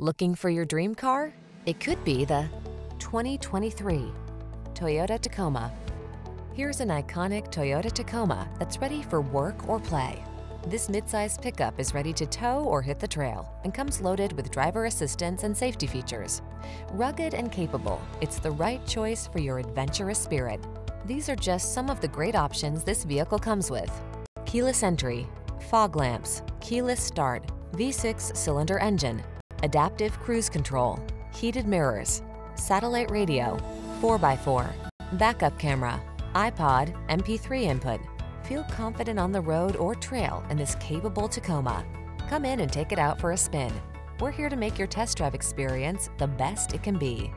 Looking for your dream car? It could be the 2023 Toyota Tacoma. Here's an iconic Toyota Tacoma that's ready for work or play. This midsize pickup is ready to tow or hit the trail and comes loaded with driver assistance and safety features. Rugged and capable, it's the right choice for your adventurous spirit. These are just some of the great options this vehicle comes with. Keyless entry, fog lamps, keyless start, V6 cylinder engine, adaptive cruise control, heated mirrors, satellite radio, 4x4, backup camera, iPod, MP3 input. Feel confident on the road or trail in this capable Tacoma. Come in and take it out for a spin. We're here to make your test drive experience the best it can be.